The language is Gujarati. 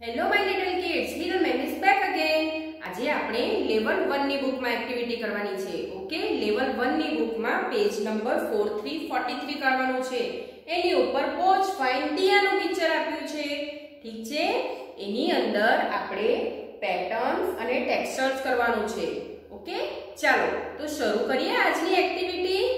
Hello my little kids Hiral ma'am is back again આજે આપણે લેવલ 1 ની બુકમાં એક્ટિવિટી કરવાની છે. ઓકે લેવલ 1 ની બુકમાં પેજ નંબર 4343 કરવાનું છે. એની ઉપર પોચ ફાઇન ટીયાનું પિક્ચર આપ્યું છે. ઠીક છે? એની અંદર આપણે પેટર્ન્સ અને ટેક્સચર્સ કરવાનું છે. ઓકે ચાલો, તો શરૂ કરીએ આજની એક્ટિવિટી